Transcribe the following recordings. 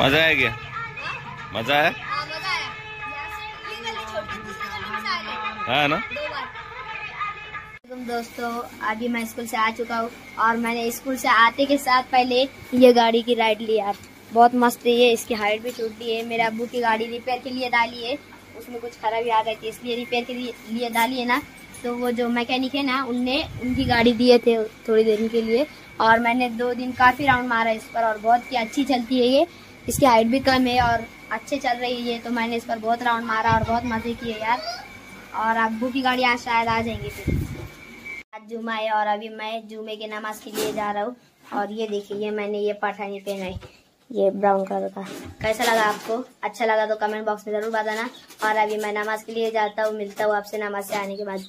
मज़ा आया क्या? मज़ा आया? हाँ, हाँ ना दोस्तों अभी मैं स्कूल से आ चुका हूँ और मैंने स्कूल से आते के साथ पहले ये गाड़ी की राइड ली यार। बहुत मस्त है ये इसकी हाइट भी छोटी है मेरे अबू की गाड़ी रिपेयर के लिए डाली है। उसमें कुछ खराबी आ गई थी इसलिए रिपेयर के लिए डाली है ना। तो वो जो मैकेनिक है ना उनने उनकी गाड़ी दिए थे थोड़ी देर के लिए। और मैंने दो दिन काफ़ी राउंड मारा इस पर और बहुत ही अच्छी चलती है ये। इसकी हाइट भी कम है और अच्छे चल रही है तो मैंने इस पर बहुत राउंड मारा और बहुत मज़े किए यार। और अब्बू की गाड़ी आज शायद आ जाएँगी फिर। आज जुमा है और अभी मैं जुमे की नमाज़ के लिए जा रहा हूँ। और ये देखिए, ये मैंने ये पठानी पहना है। ये ब्राउन कलर का। कैसा लगा आपको? अच्छा लगा तो कमेंट बॉक्स में ज़रूर बताना। और अभी मैं नमाज़ के लिए जाता हूँ, मिलता हूँ आपसे नमाज़ से आने के बाद।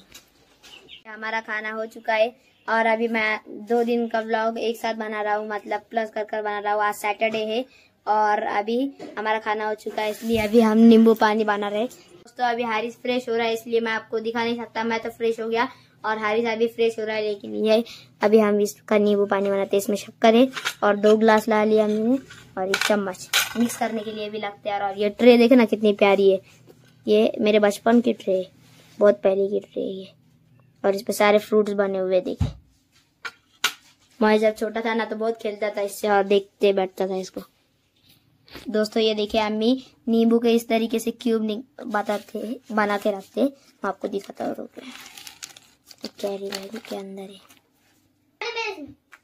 हमारा खाना हो चुका है। और अभी मैं दो दिन का ब्लॉग एक साथ बना रहा हूँ मतलब प्लस कर कर बना रहा हूँ। आज सैटरडे है। और अभी हमारा खाना हो चुका है, इसलिए अभी हम नींबू पानी बना रहे दोस्तों, अभी हारिस फ्रेश हो रहा है, इसलिए मैं आपको दिखा नहीं सकता, मैं तो फ्रेश हो गया और हारिस अभी फ्रेश हो रहा है, लेकिन ये अभी हम इसका नींबू पानी बनाते हैं, इसमें शक्कर है और दो ग्लास ला लिया हमने और एक चम्मच। मिक्स करने के लिए भी लगते हैं और ये ट्रे देखे ना कितनी प्यारी है। ये मेरे बचपन की ट्रे है, बहुत पहले की ट्रे है और इस पर सारे फ्रूट्स बने हुए देखे। मैं जब छोटा था ना तो बहुत खेलता था इससे और देखते बैठता था इसको। दोस्तों, ये देखिए अम्मी नींबू के इस तरीके से क्यूब बताते बना के रखते मैं आपको दिखाता हूँ कैरी बैग के अंदर है।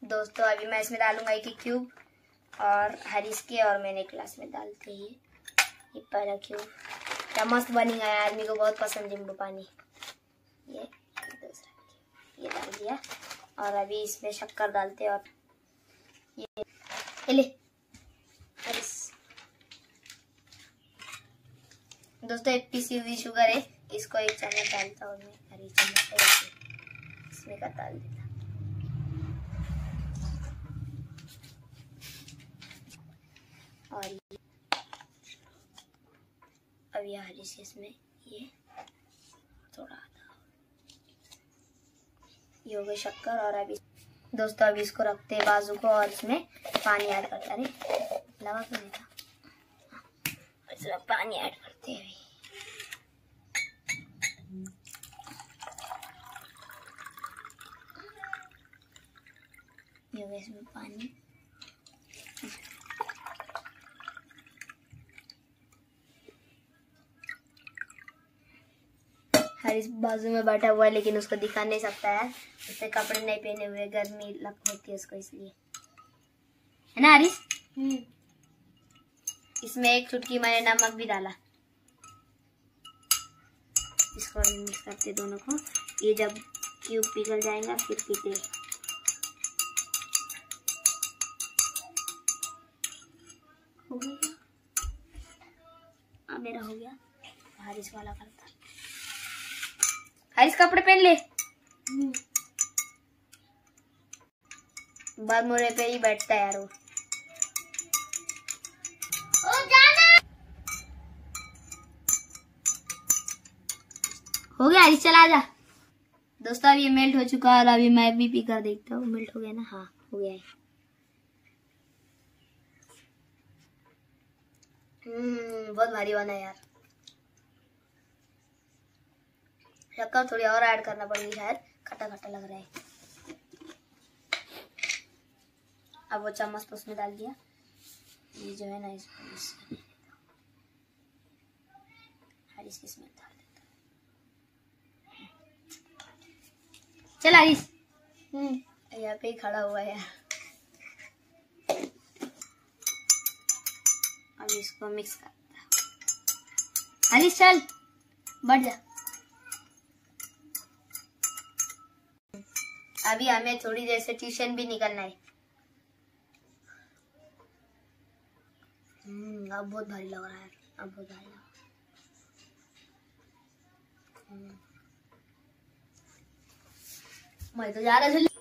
दोस्तों, अभी मैं इसमें डालूँगा एक क्यूब और हरीश के, और मैंने क्लास में डालते ही। ये पहला क्यूब क्या मस्त बनेगा यार, मेरे को बहुत पसंद नींबू पानी। ये, दूसरा ये डाल दिया। और अभी इसमें शक्कर डालते और ये ले हरीश दोस्तों एक पीसी हुई शुगर है, इसको एक चम्मच डालता हूँ हरी चम्मच इसमें का डाल देता और अब ये हरी से इसमें ये थोड़ा आधा। ये हो गई शक्कर, और अभी दोस्तों, अभी इसको रखते हैं बाजू को, और इसमें पानी ऐड करते अरे, लगा क्यों नहीं था। इसमें पानी ऐड करते हैं ये होगा इसमें पानी हरीश बाजू में बैठा हुआ है लेकिन उसको दिखा नहीं सकता है। उसने कपड़े नहीं पहने हुए गर्मी लग होती है उसको इसलिए। है ना हरीश इसमें एक चुटकी मैंने नमक भी डाला। अभी मिक्स करते दोनों को। ये जब क्यूब पिघल जाएगा फिर पीते हो। गया? मेरा हो गया। हारिस वाला करता हारिस कपड़े पहन ले। बाद मोरे पे ही बैठता है यार वो। हो गया हारिस चला जा दोस्तों अब ये मेल्ट हो चुका है और अभी मैं भी पी कर देखता हूँ मेल्ट हो गया ना हाँ हो गया है हम्म बहुत भारी बना यार शक्कर थोड़ी और ऐड करना पड़ेगी शायद खट्टा खट्टा लग रहा है अब वो चम्मच तो उसमें डाल दिया ये जो है ना इसमें देता इसमें डाल देता हूँ। चल हरीश यहाँ पे ही खड़ा हुआ है। अब इसको मिक्स करता हरीश चल। बढ़ जा। अभी हमें थोड़ी देर से ट्यूशन भी निकलना है। हम्म, अब बहुत भारी लग रहा है। अब बहुत भारी लग रहा है। हम्म। मैं तो जा रहा